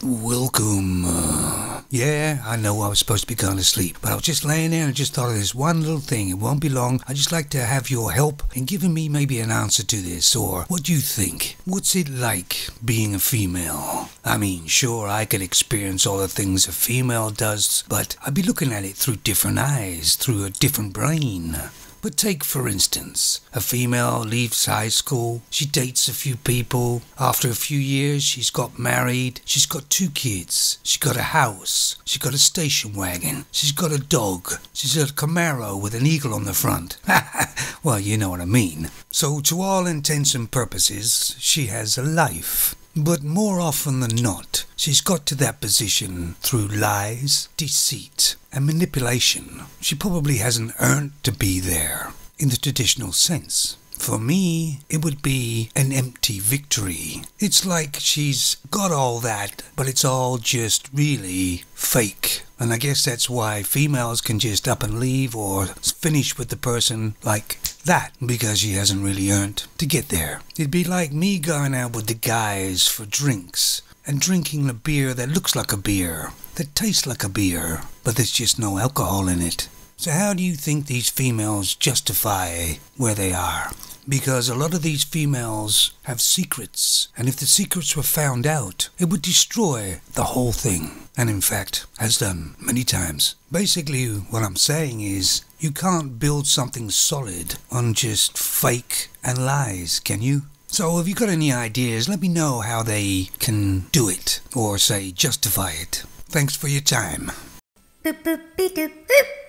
Welcome. Yeah, I know I was supposed to be going to sleep, but I was just laying there and just thought of this one little thing. It won't be long. I'd just like to have your help in giving me maybe an answer to this, or what do you think? What's it like being a female? I mean, sure, I could experience all the things a female does, but I'd be looking at it through different eyes, through a different brain. But take, for instance, a female leaves high school, she dates a few people, after a few years she's got married, she's got two kids, she's got a house, she's got a station wagon, she's got a dog, she's a Camaro with an eagle on the front. well, you know what I mean. So, to all intents and purposes, she has a life. But more often than not, she's got to that position through lies, deceit, and manipulation. She probably hasn't earned to be there in the traditional sense. For me, it would be an empty victory. It's like she's got all that, but it's all just really fake. And I guess that's why females can just up and leave or finish with the person like that because she hasn't really earned to get there. It'd be like me going out with the guys for drinks and drinking a beer that looks like a beer, that tastes like a beer, but there's just no alcohol in it. So how do you think these females justify where they are? Because a lot of these females have secrets, and if the secrets were found out, it would destroy the whole thing, and in fact, has done many times. Basically, what I'm saying is, you can't build something solid on just fake and lies, can you? So, if you've got any ideas, let me know how they can do it, or say justify it. Thanks for your time. Boop boop boop.